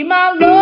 my love.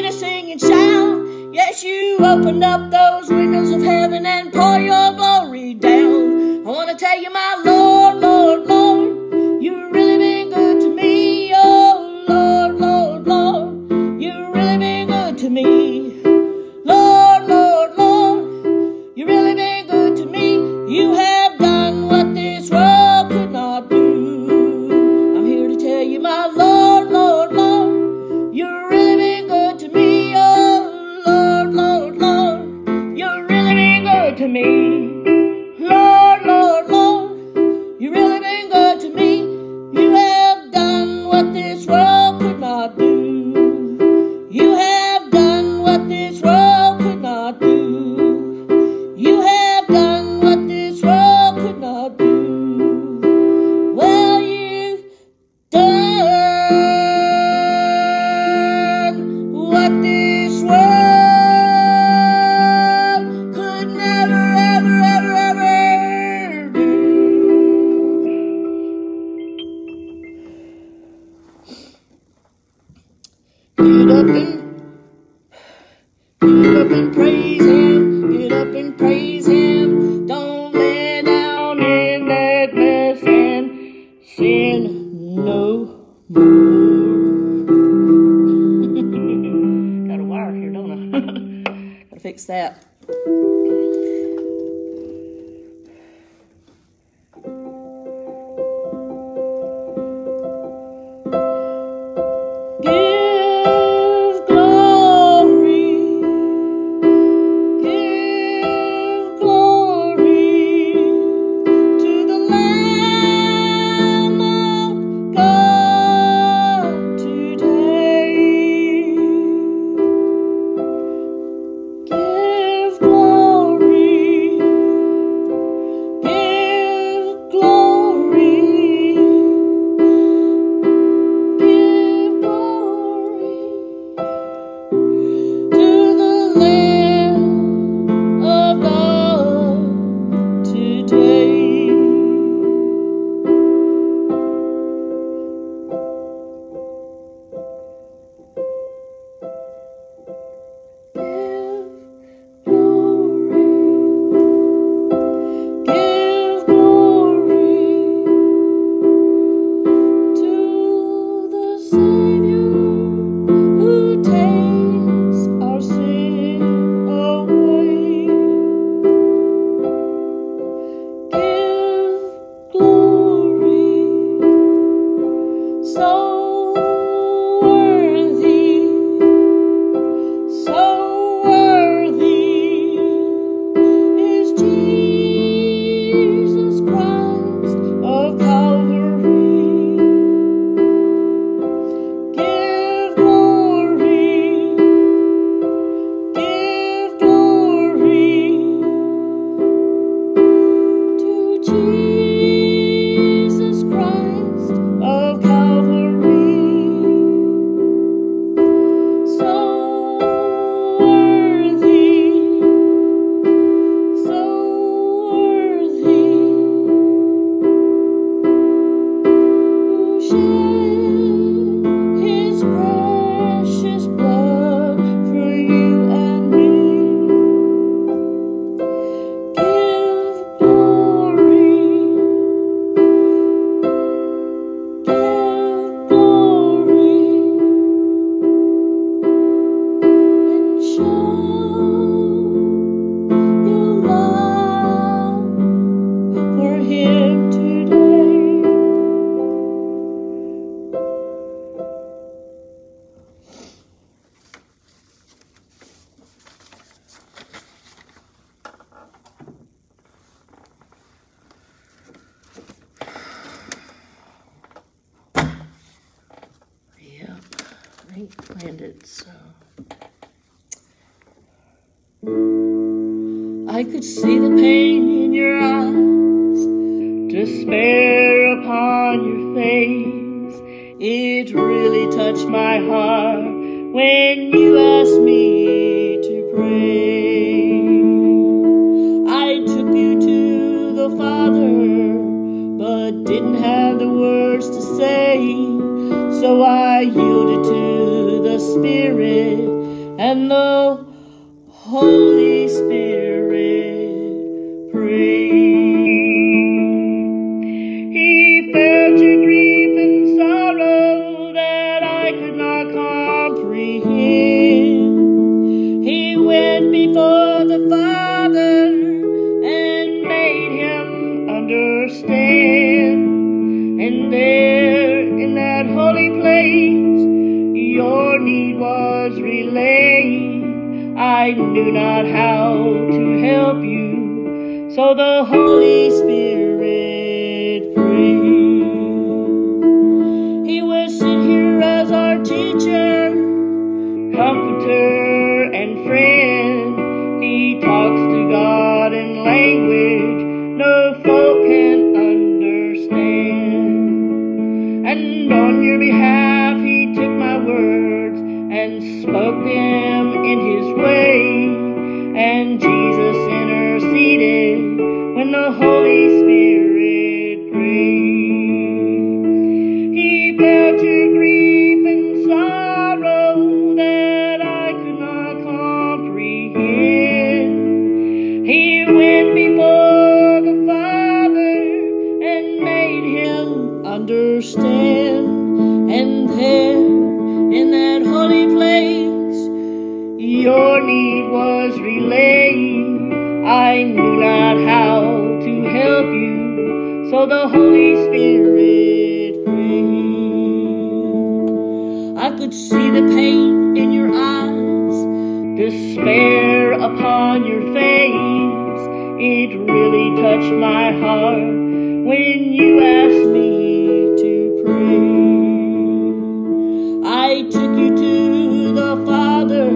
To sing and shout. Yes, you opened up those windows of heaven and pour your glory down. I want to tell you, my Lord. I yielded to the Spirit and the Holy knew not how to help you. So the Holy Spirit. release me. The Holy Spirit prayed. I could see the pain in your eyes, despair upon your face. It really touched my heart when you asked me to pray. I took you to the Father,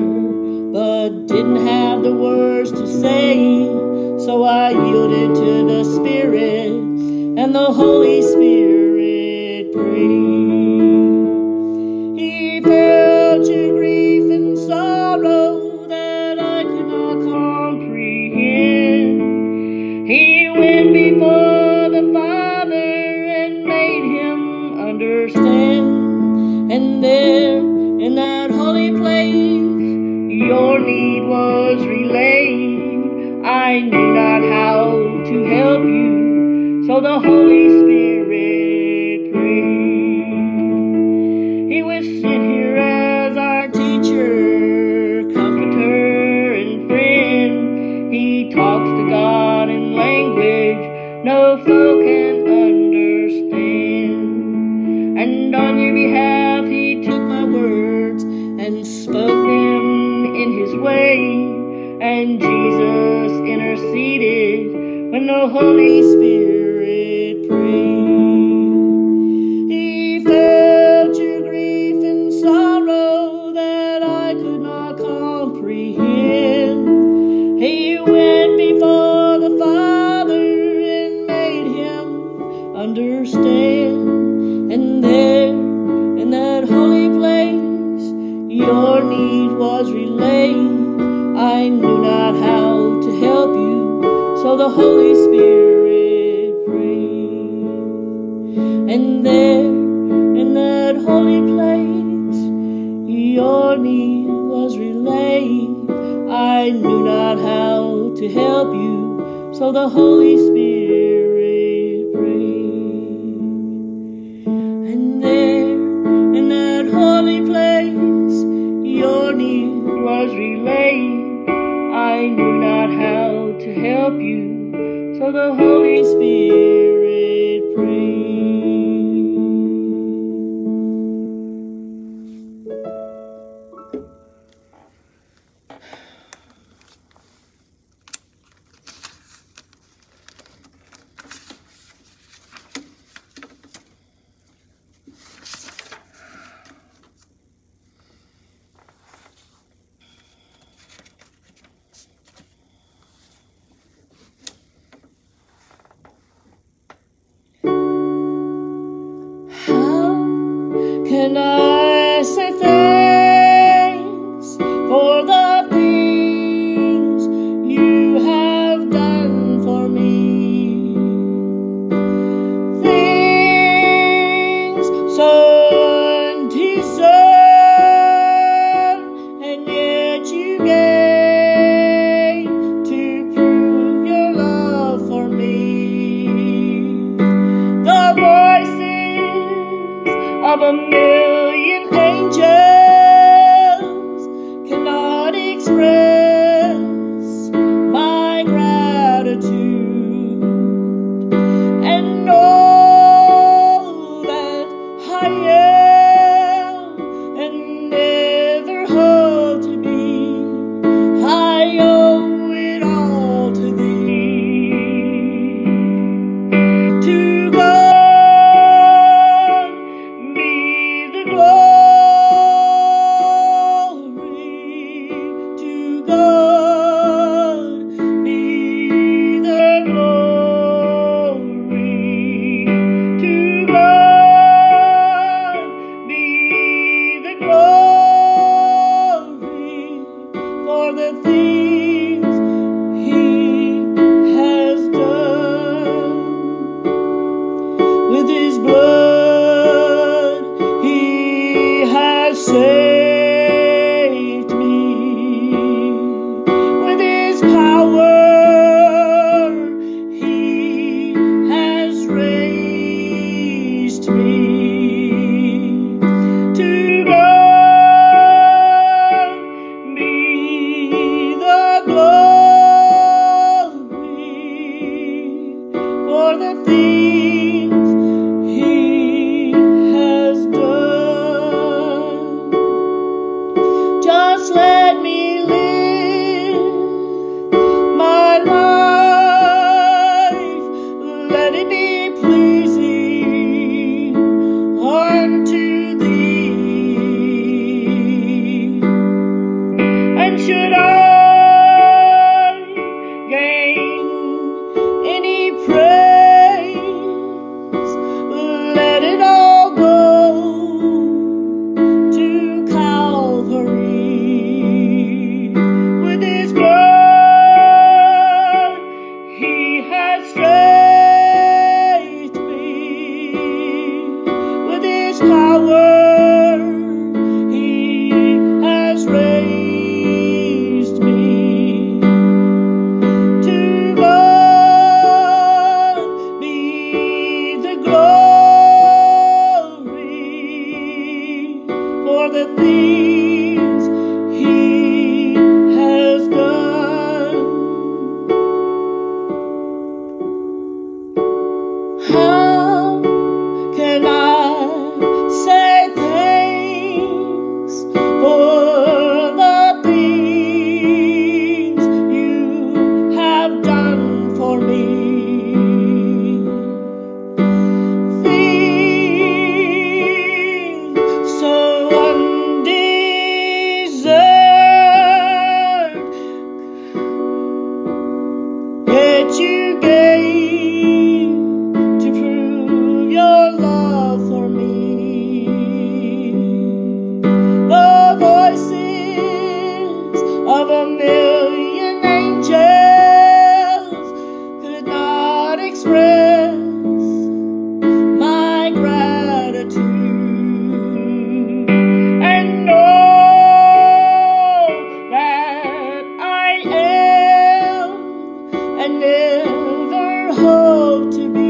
but didn't have the words to say, so I yielded to the Holy Spirit prayed. And Jesus interceded when the Holy Spirit the Holy Spirit prayed. And there, in that holy place, your need was relayed. I knew not how to help you, so the Holy Spirit prayed. And there, in that holy place, your need was relayed. I knew not how to help you, so the Holy Spirit How to be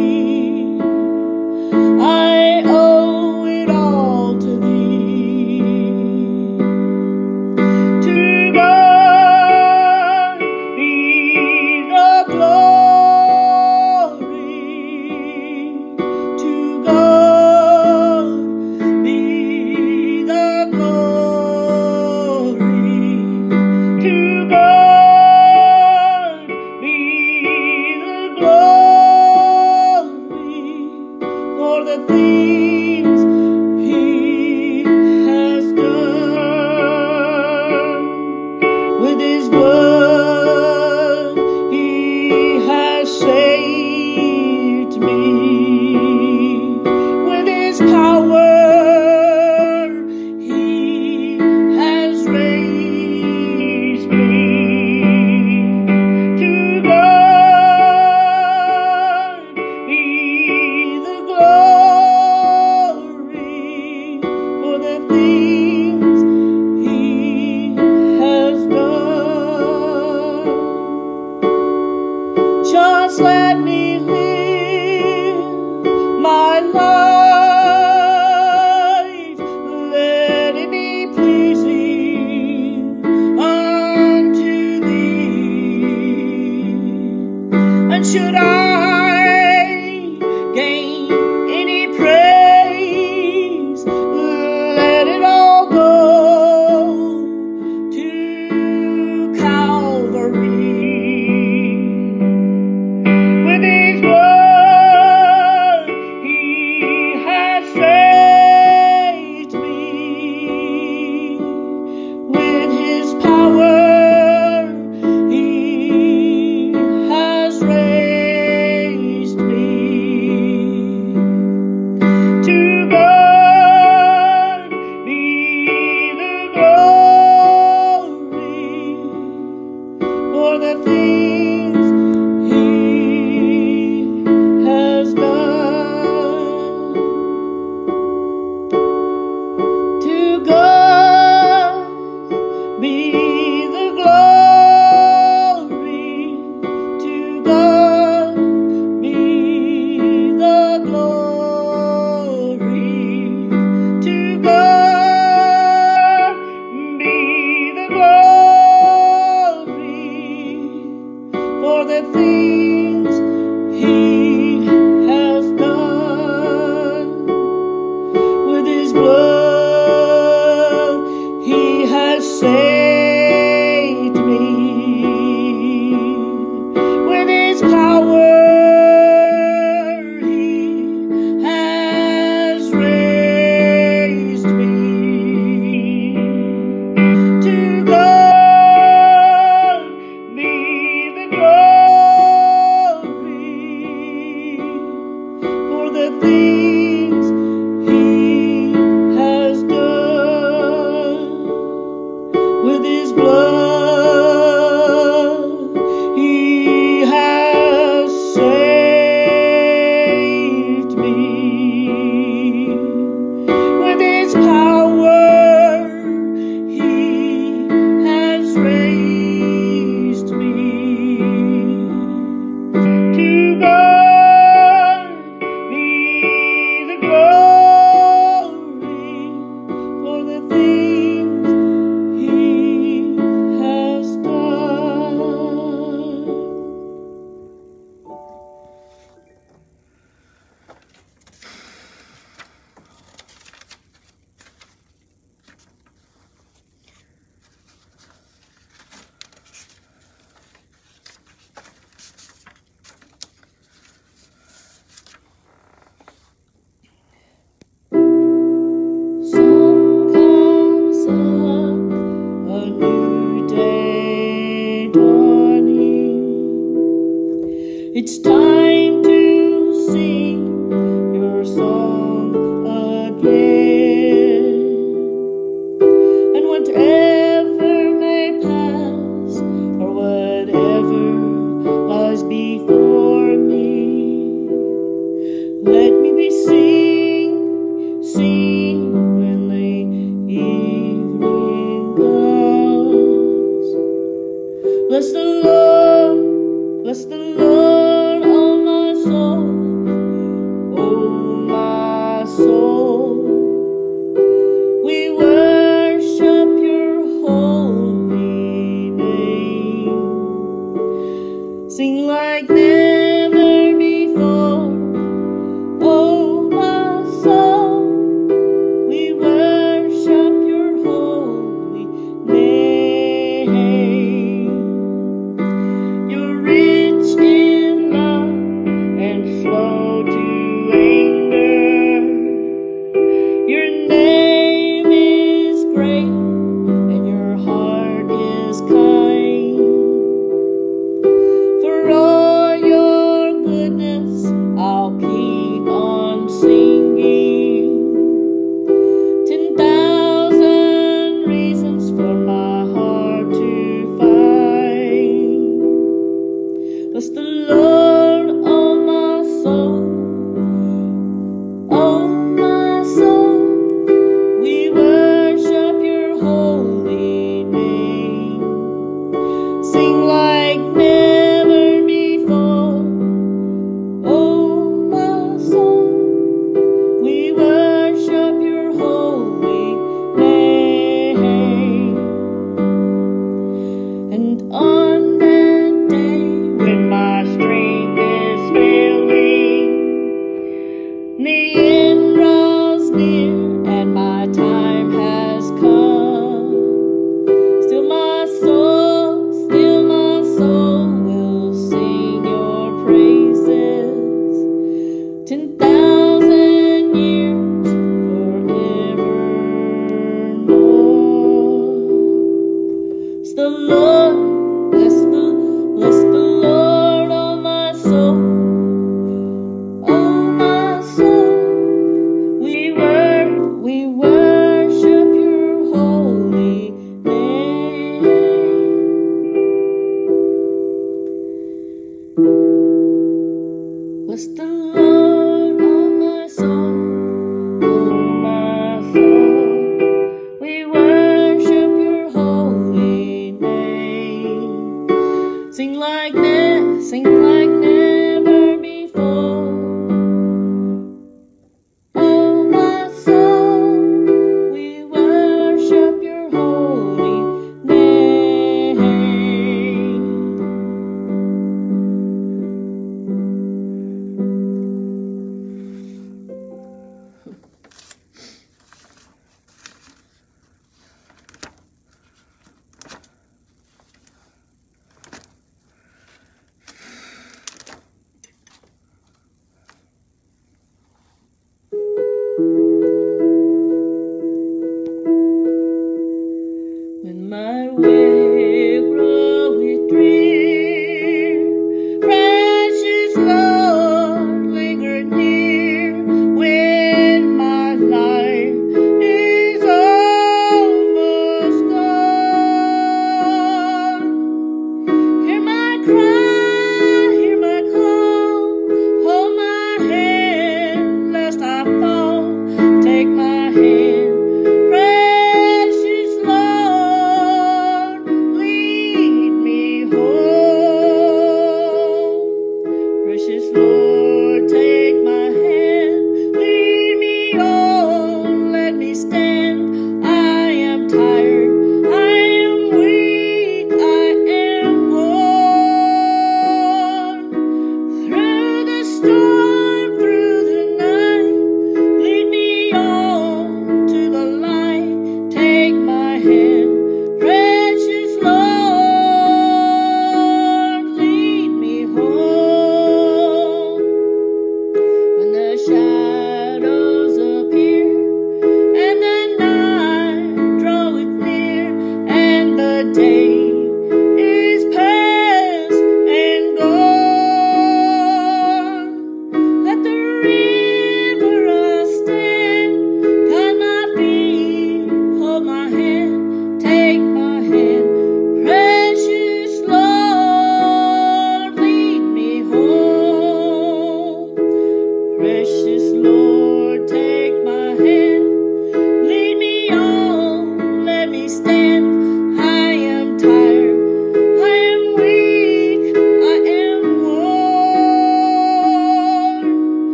sing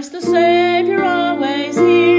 Christ the Savior always hears